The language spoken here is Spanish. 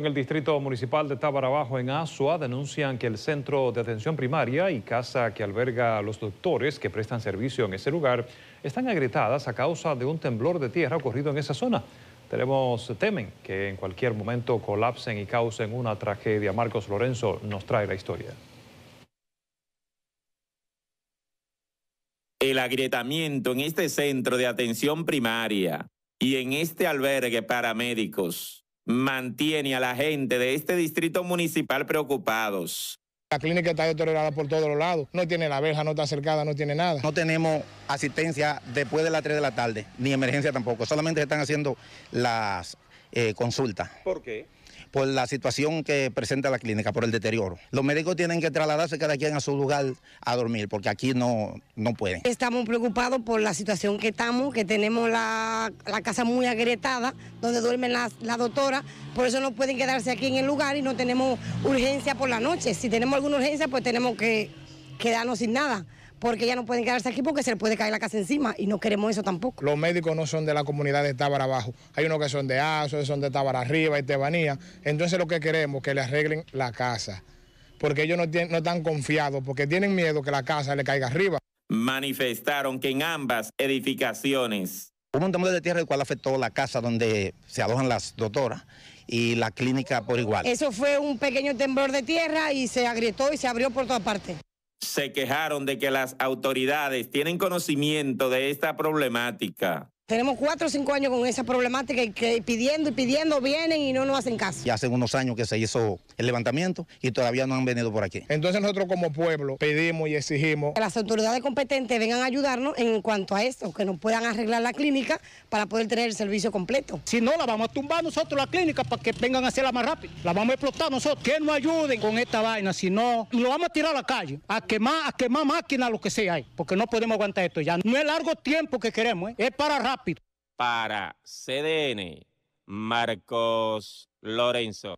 En el distrito municipal de Tabarabajo, en Asua, denuncian que el centro de atención primaria y casa que alberga a los doctores que prestan servicio en ese lugar están agrietadas a causa de un temblor de tierra ocurrido en esa zona. Tenemos, temen que en cualquier momento colapsen y causen una tragedia. Marcos Lorenzo nos trae la historia. El agrietamiento en este centro de atención primaria y en este albergue para médicos mantiene a la gente de este distrito municipal preocupados. La clínica está deteriorada por todos los lados. No tiene la verja, no está cercada, no tiene nada. No tenemos asistencia después de las 3 de la tarde, ni emergencia tampoco. Solamente se están haciendo las eh, consultas. ¿Por qué? Por la situación que presenta la clínica, por el deterioro. Los médicos tienen que trasladarse cada quien a su lugar a dormir, porque aquí no, no pueden. Estamos preocupados por la situación que estamos, que tenemos la, casa muy agrietada, donde duermen las la doctoras, por eso no pueden quedarse aquí en el lugar y no tenemos urgencia por la noche. Si tenemos alguna urgencia, pues tenemos que quedarnos sin nada porque ya no pueden quedarse aquí porque se les puede caer la casa encima y no queremos eso tampoco. Los médicos no son de la comunidad de Tábara abajo, hay unos que son de Aso, son de Tábara arriba, y Tebanía, entonces lo que queremos es que le arreglen la casa, porque ellos no, no están confiados, porque tienen miedo que la casa le caiga arriba. Manifestaron que en ambas edificaciones Hubo un temblor de tierra el cual afectó la casa donde se alojan las doctoras y la clínica por igual. Eso fue un pequeño temblor de tierra y se agrietó y se abrió por todas partes se quejaron de que las autoridades tienen conocimiento de esta problemática. Tenemos cuatro o cinco años con esa problemática y que pidiendo y pidiendo vienen y no nos hacen caso. Ya hace unos años que se hizo el levantamiento y todavía no han venido por aquí. Entonces nosotros como pueblo pedimos y exigimos que las autoridades competentes vengan a ayudarnos en cuanto a esto, que nos puedan arreglar la clínica para poder tener el servicio completo. Si no, la vamos a tumbar nosotros la clínica para que vengan a hacerla más rápido. La vamos a explotar nosotros. Que nos ayuden con esta vaina, si no, lo vamos a tirar a la calle, a quemar, a quemar máquinas, lo que sea ahí, porque no podemos aguantar esto ya. No es largo tiempo que queremos, ¿eh? es para Para CDN, Marcos Lorenzo.